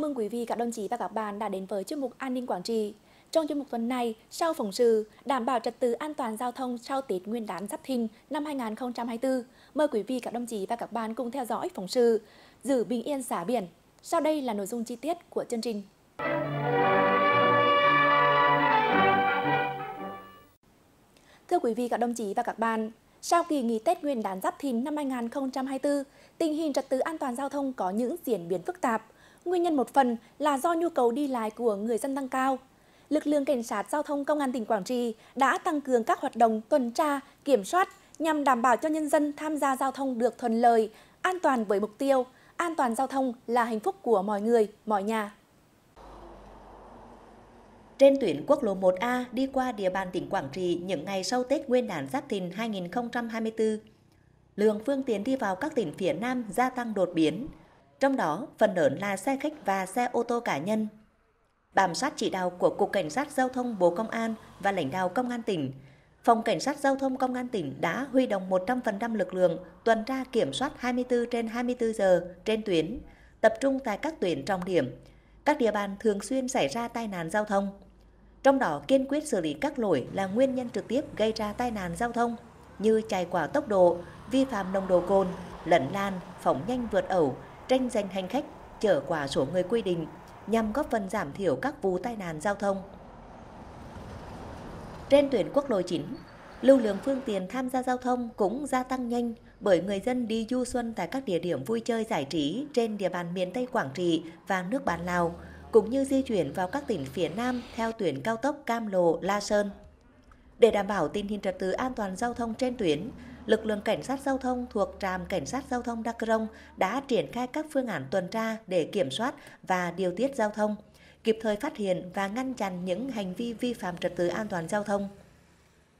Chào mừng quý vị, các đồng chí và các bạn đã đến với chuyên mục An ninh Quảng Trị. Trong chuyên mục tuần này, sau phóng sự đảm bảo trật tự an toàn giao thông sau Tết Nguyên đán Giáp Thìn năm 2024, mời quý vị, các đồng chí và các bạn cùng theo dõi phóng sự Giữ bình yên xã biển. Sau đây là nội dung chi tiết của chương trình. Thưa quý vị, các đồng chí và các bạn, sau kỳ nghỉ Tết Nguyên đán Giáp Thìn năm 2024, tình hình trật tự an toàn giao thông có những diễn biến phức tạp. Nguyên nhân một phần là do nhu cầu đi lại của người dân tăng cao. Lực lượng cảnh sát giao thông công an tỉnh Quảng Trị đã tăng cường các hoạt động tuần tra, kiểm soát nhằm đảm bảo cho nhân dân tham gia giao thông được thuận lợi, an toàn với mục tiêu an toàn giao thông là hạnh phúc của mọi người, mọi nhà. Trên tuyến quốc lộ 1A đi qua địa bàn tỉnh Quảng Trị những ngày sau Tết Nguyên đán Giáp Thìn 2024, lượng phương tiện đi vào các tỉnh phía Nam gia tăng đột biến, trong đó phần lớn là xe khách và xe ô tô cá nhân. Bám sát chỉ đạo của Cục Cảnh sát Giao thông Bộ Công an và lãnh đạo Công an tỉnh, Phòng Cảnh sát Giao thông Công an tỉnh đã huy động 100% lực lượng tuần tra kiểm soát 24 trên 24 giờ trên tuyến, tập trung tại các tuyến trọng điểm, các địa bàn thường xuyên xảy ra tai nạn giao thông. Trong đó kiên quyết xử lý các lỗi là nguyên nhân trực tiếp gây ra tai nạn giao thông như chạy quá tốc độ, vi phạm nồng độ cồn, lấn lan, phóng nhanh vượt ẩu, tranh giành hành khách, chở quá số người quy định nhằm góp phần giảm thiểu các vụ tai nạn giao thông. Trên tuyến quốc lộ 9, lưu lượng phương tiện tham gia giao thông cũng gia tăng nhanh bởi người dân đi du xuân tại các địa điểm vui chơi giải trí trên địa bàn miền Tây Quảng Trị và nước bạn Lào, cũng như di chuyển vào các tỉnh phía Nam theo tuyến cao tốc Cam Lộ – La Sơn. Để đảm bảo tình hình trật tự an toàn giao thông trên tuyến, lực lượng cảnh sát giao thông thuộc trạm cảnh sát giao thông Đắk Rông đã triển khai các phương án tuần tra để kiểm soát và điều tiết giao thông, kịp thời phát hiện và ngăn chặn những hành vi vi phạm trật tự an toàn giao thông.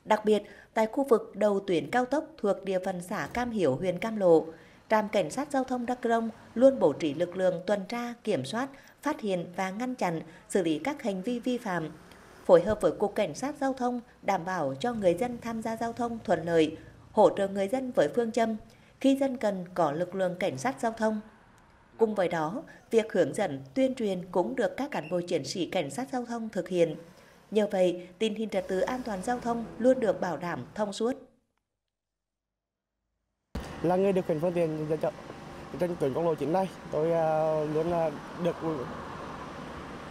Đặc biệt, tại khu vực đầu tuyến cao tốc thuộc địa phận xã Cam Hiểu, huyện Cam Lộ, trạm cảnh sát giao thông Đắk Rông luôn bố trí lực lượng tuần tra, kiểm soát, phát hiện và ngăn chặn, xử lý các hành vi vi phạm, phối hợp với Cục Cảnh sát Giao thông đảm bảo cho người dân tham gia giao thông thuận lợi, hỗ trợ người dân với phương châm khi dân cần có lực lượng cảnh sát giao thông. Cùng với đó, việc hướng dẫn, tuyên truyền cũng được các cán bộ chiến sĩ cảnh sát giao thông thực hiện. Nhờ vậy, tình hình trật tự an toàn giao thông luôn được bảo đảm thông suốt. Là người điều khiển phương tiện trên tuyến quốc lộ 9 này, tôi à, luôn à, được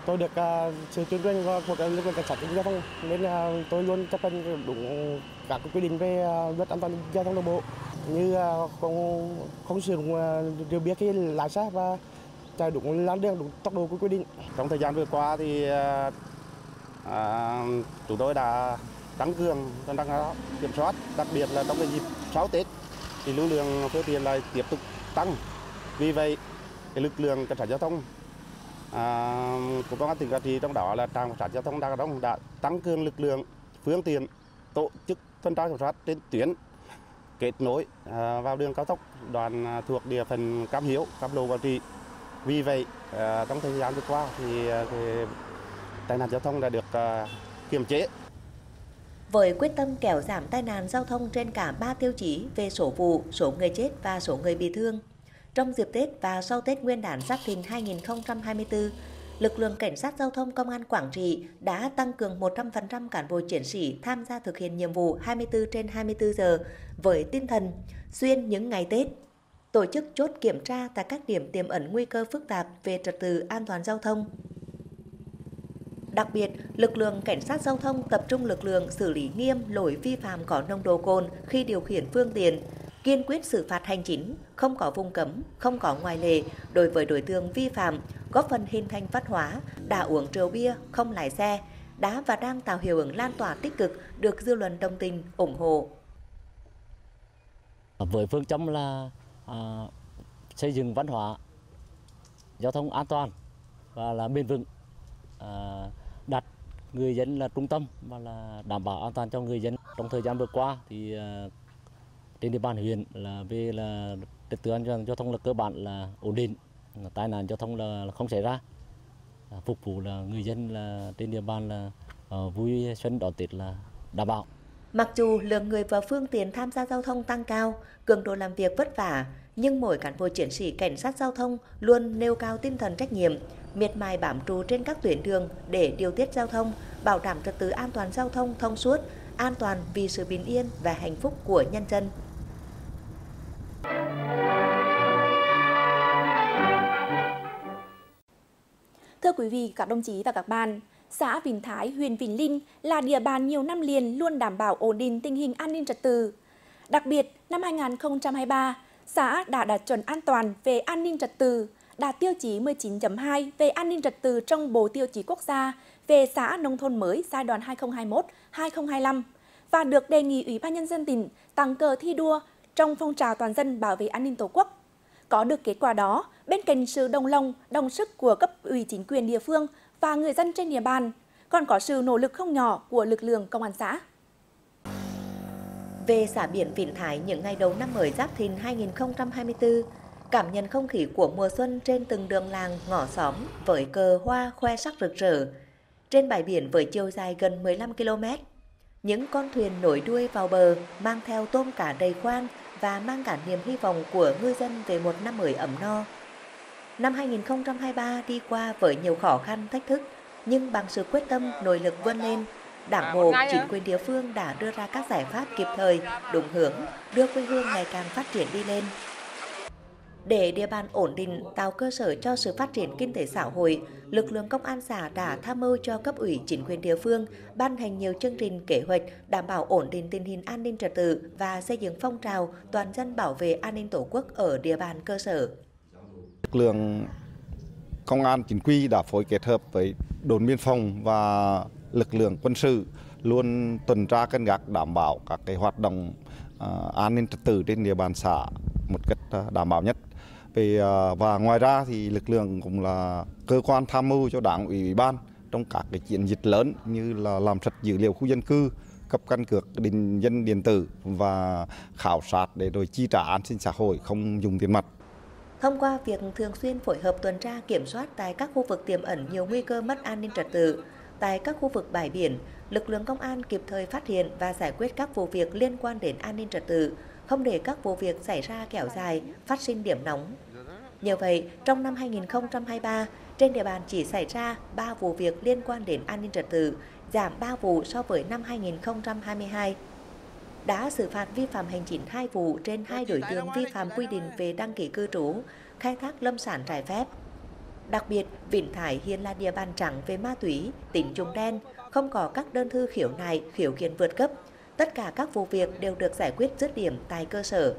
tôi được à, sự tuyên truyền của lực lượng cảnh sát giao thông nên tôi luôn chấp hành đúng các quy định về à, luật an toàn giao thông đường bộ như à, không không sử dụng rượu bia khi lái xe và chạy đúng làn đường đúng tốc độ của quy định. Trong thời gian vừa qua thì à, chúng tôi đã tăng cường tăng kiểm soát, đặc biệt là trong cái dịp sau Tết thì lưu lượng phương tiện lại tiếp tục tăng. Vì vậy, cái lực lượng cảnh sát giao thông à, của công an tỉnh Quảng Trị trong đó là trạm cảnh sát giao thông Đắk Đông đã tăng cường lực lượng phương tiện tổ chức tuần tra kiểm soát trên tuyến kết nối à, vào đường cao tốc đoạn à, thuộc địa phận Cam Hiếu, Cam Lộ Quảng Trị. Vì vậy, à, trong thời gian vừa qua thì à, thì tai nạn giao thông đã được à, kiềm chế. Với quyết tâm kéo giảm tai nạn giao thông trên cả ba tiêu chí về số vụ, số người chết và số người bị thương, trong dịp Tết và sau Tết Nguyên đán Giáp Thìn 2024, lực lượng cảnh sát giao thông công an Quảng Trị đã tăng cường 100% cán bộ chiến sĩ tham gia thực hiện nhiệm vụ 24 trên 24 giờ với tinh thần xuyên những ngày Tết. Tổ chức chốt kiểm tra tại các điểm tiềm ẩn nguy cơ phức tạp về trật tự an toàn giao thông, Đặc biệt, lực lượng cảnh sát giao thông tập trung lực lượng xử lý nghiêm lỗi vi phạm có nồng độ cồn khi điều khiển phương tiện, kiên quyết xử phạt hành chính, không có vùng cấm, không có ngoại lệ đối với đối tượng vi phạm, góp phần hình thành văn hóa đã uống rượu bia, không lái xe, đã và đang tạo hiệu ứng lan tỏa tích cực được dư luận đồng tình ủng hộ. Với phương châm là à, xây dựng văn hóa giao thông an toàn và là bền vững à, đặt người dân là trung tâm và là đảm bảo an toàn cho người dân trong thời gian vừa qua thì à, trên địa bàn huyện là về là trật tự an toàn giao thông là cơ bản là ổn định. Tai nạn giao thông là không xảy ra. À, phục vụ là người dân là trên địa bàn là ờ, vui xuân đón tết là đảm bảo. Mặc dù lượng người và phương tiện tham gia giao thông tăng cao, cường độ làm việc vất vả, nhưng mỗi cán bộ chiến sĩ cảnh sát giao thông luôn nêu cao tinh thần trách nhiệm, miệt mài bám trụ trên các tuyến đường để điều tiết giao thông, bảo đảm trật tự an toàn giao thông thông suốt, an toàn vì sự bình yên và hạnh phúc của nhân dân. Thưa quý vị, các đồng chí và các bạn, xã Vĩnh Thái, huyện Vĩnh Linh là địa bàn nhiều năm liền luôn đảm bảo ổn định tình hình an ninh trật tự. Đặc biệt, năm 2023, xã đã đạt chuẩn an toàn về an ninh trật tự, đạt tiêu chí 19.2 về an ninh trật tự trong Bộ Tiêu chí Quốc gia về xã nông thôn mới giai đoạn 2021-2025 và được đề nghị Ủy ban Nhân dân tỉnh tặng cờ thi đua trong phong trào toàn dân bảo vệ an ninh Tổ quốc. Có được kết quả đó, bên cạnh sự đồng lòng, đồng sức của cấp ủy chính quyền địa phương và người dân trên địa bàn, còn có sự nỗ lực không nhỏ của lực lượng công an xã. Về xã biển Vĩnh Thái những ngày đầu năm mới Giáp Thìn 2024, cảm nhận không khí của mùa xuân trên từng đường làng, ngõ xóm với cờ hoa khoe sắc rực rỡ. Trên bãi biển với chiều dài gần 15 km, những con thuyền nổi đuôi vào bờ mang theo tôm cả đầy khoang và mang cả niềm hy vọng của ngư dân về một năm mới ấm no. Năm 2023 đi qua với nhiều khó khăn, thách thức, nhưng bằng sự quyết tâm, nội lực vươn lên, Đảng bộ, chính quyền địa phương đã đưa ra các giải pháp kịp thời, đúng hướng, đưa quê hương ngày càng phát triển đi lên. Để địa bàn ổn định, tạo cơ sở cho sự phát triển kinh tế xã hội, lực lượng công an xã đã tham mưu cho cấp ủy chính quyền địa phương ban hành nhiều chương trình kế hoạch đảm bảo ổn định tình hình an ninh trật tự và xây dựng phong trào toàn dân bảo vệ an ninh tổ quốc ở địa bàn cơ sở. Lực lượng công an chính quy đã phối kết hợp với đồn biên phòng và lực lượng quân sự luôn tuần tra cân gác đảm bảo các cái hoạt động uh, an ninh trật tự trên địa bàn xã một cách ờ, đảm bảo nhất. Về ờ, và ngoài ra thì lực lượng cũng là cơ quan tham mưu cho đảng ủy ủy ban trong các cái chiến dịch lớn như là làm sạch dữ liệu khu dân cư, cấp căn cước định dân điện tử và khảo sát để rồi chi trả an sinh xã hội không dùng tiền mặt. Thông qua việc thường xuyên phối hợp tuần tra kiểm soát tại các khu vực tiềm ẩn nhiều nguy cơ mất an ninh trật tự, tại các khu vực bãi biển, lực lượng công an kịp thời phát hiện và giải quyết các vụ việc liên quan đến an ninh trật tự, không để các vụ việc xảy ra kéo dài, phát sinh điểm nóng. Như vậy, trong năm 2023, trên địa bàn chỉ xảy ra 3 vụ việc liên quan đến an ninh trật tự, giảm 3 vụ so với năm 2022. Đã xử phạt vi phạm hành chính 2 vụ trên hai đối tượng vi phạm quy định về đăng ký cư trú, khai thác lâm sản trái phép. Đặc biệt, Vĩnh Thái hiện là địa bàn trắng về ma túy, tín dụng đen, không có các đơn thư khiếu nại, khiếu kiện vượt cấp. Tất cả các vụ việc đều được giải quyết dứt điểm tại cơ sở.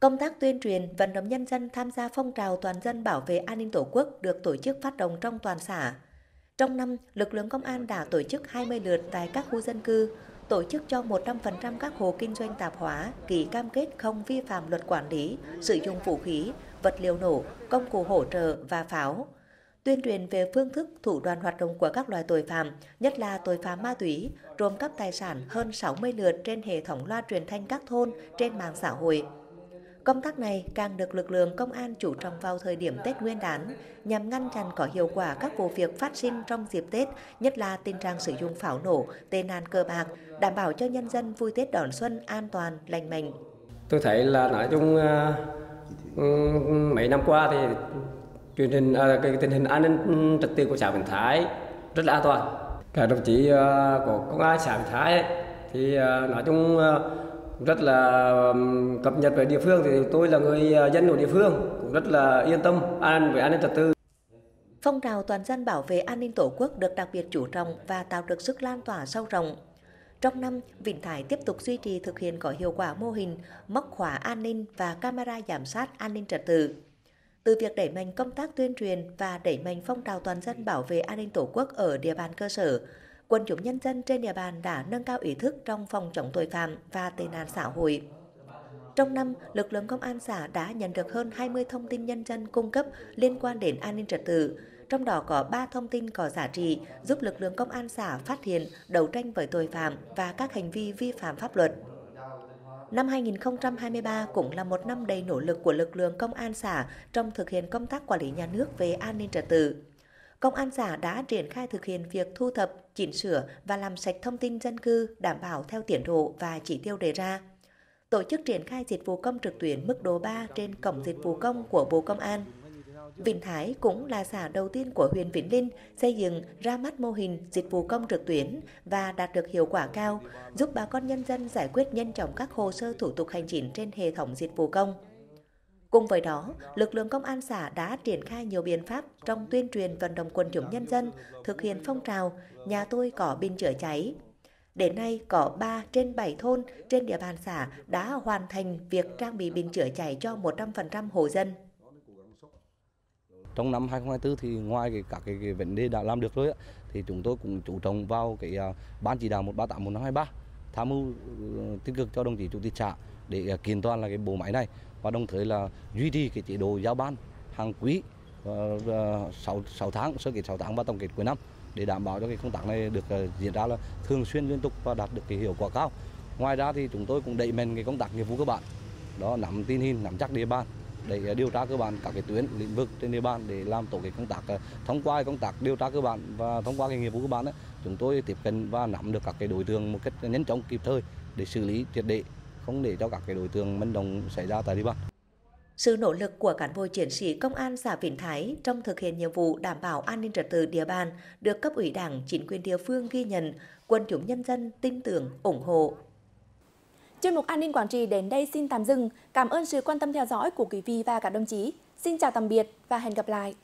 Công tác tuyên truyền, vận động nhân dân tham gia phong trào toàn dân bảo vệ an ninh Tổ quốc được tổ chức phát động trong toàn xã. Trong năm, lực lượng công an đã tổ chức 20 lượt tại các khu dân cư, tổ chức cho 100% các hộ kinh doanh tạp hóa ký cam kết không vi phạm luật quản lý, sử dụng vũ khí, vật liệu nổ, công cụ hỗ trợ và pháo. Tuyên truyền về phương thức, thủ đoạn hoạt động của các loại tội phạm, nhất là tội phạm ma túy, trộm cắp tài sản hơn 60 lượt trên hệ thống loa truyền thanh các thôn trên mạng xã hội. Công tác này càng được lực lượng công an chủ trọng vào thời điểm Tết Nguyên đán nhằm ngăn chặn có hiệu quả các vụ việc phát sinh trong dịp Tết, nhất là tình trạng sử dụng pháo nổ, tệ nạn cờ bạc, đảm bảo cho nhân dân vui Tết đón xuân an toàn, lành mạnh. Tôi thấy là nói chung ờ, ừ, mấy năm qua thì truyền hình à, cái tình hình an ninh ừ, trật tự của xã Bình Thái rất là an toàn. các đồng chí uh, của công an xã Bình Thái ấy, thì uh, nói chung uh, rất là cập nhật về địa phương thì tôi là người uh, dân của địa phương cũng rất là yên tâm an về an ninh trật tự. Phong trào toàn dân bảo vệ an ninh Tổ quốc được đặc biệt chú trọng và tạo được sức lan tỏa sâu rộng. Trong năm, Vĩnh Thái tiếp tục duy trì thực hiện có hiệu quả mô hình móc khóa an ninh và camera giám sát an ninh trật tự. Từ việc đẩy mạnh công tác tuyên truyền và đẩy mạnh phong trào toàn dân bảo vệ an ninh Tổ quốc ở địa bàn cơ sở, quần chúng nhân dân trên địa bàn đã nâng cao ý thức trong phòng chống tội phạm và tệ nạn xã hội. Trong năm, lực lượng công an xã đã nhận được hơn 20 thông tin nhân dân cung cấp liên quan đến an ninh trật tự, trong đó có 3 thông tin có giá trị giúp lực lượng công an xã phát hiện, đấu tranh với tội phạm và các hành vi vi phạm pháp luật. Năm 2023 cũng là một năm đầy nỗ lực của lực lượng công an xã trong thực hiện công tác quản lý nhà nước về an ninh trật tự. Công an xã đã triển khai thực hiện việc thu thập, chỉnh sửa và làm sạch thông tin dân cư đảm bảo theo tiến độ và chỉ tiêu đề ra. Tổ chức triển khai dịch vụ công trực tuyến mức độ 3 trên cổng dịch vụ công của Bộ Công an. Vĩnh Thái cũng là xã đầu tiên của huyện Vĩnh Linh xây dựng ra mắt mô hình dịch vụ công trực tuyến và đạt được hiệu quả cao, giúp bà con nhân dân giải quyết nhanh chóng các hồ sơ thủ tục hành chính trên hệ thống dịch vụ công. Cùng với đó, lực lượng công an xã đã triển khai nhiều biện pháp trong tuyên truyền vận động quần chúng nhân dân thực hiện phong trào Nhà tôi có bình chữa cháy. Đến nay, có 3 trên 7 thôn trên địa bàn xã đã hoàn thành việc trang bị bình chữa cháy cho 100% hộ dân. Trong năm 2024 thì ngoài cái, các cái, cái vấn đề đã làm được rồi á, thì chúng tôi cũng chú trọng vào cái uh, ban chỉ đạo 138 1523 tham mưu uh, tích cực cho đồng chí chủ tịch xã để uh, kiện toàn là cái bộ máy này và đồng thời là duy trì cái chế độ giao ban hàng quý uh, 6, 6 tháng sơ kết 6 tháng và tổng kết cuối năm để đảm bảo cho cái công tác này được uh, diễn ra là thường xuyên liên tục và đạt được cái hiệu quả cao. Ngoài ra thì chúng tôi cũng đẩy mạnh cái công tác nghiệp vụ cơ bản đó nắm tin hình nắm chắc địa bàn để à, điều tra cơ bản các cái tuyến lĩnh vực trên địa bàn để làm tổ cái công tác à, thông qua công tác điều tra cơ bản và thông qua cái nghiệp vụ cơ bản ấy, chúng tôi tiếp cận và nắm được các cái đối tượng một cách nhanh chóng kịp thời để xử lý triệt để không để cho các cái đối tượng manh động xảy ra tại địa bàn. Sự nỗ lực của cán bộ chiến sĩ công an xã Vĩnh Thái trong thực hiện nhiệm vụ đảm bảo an ninh trật tự địa bàn được cấp ủy đảng, chính quyền địa phương ghi nhận, quân chúng nhân dân tin tưởng, ủng hộ. Chuyên mục An ninh Quảng Trị đến đây xin tạm dừng. Cảm ơn sự quan tâm theo dõi của quý vị và các đồng chí. Xin chào tạm biệt và hẹn gặp lại.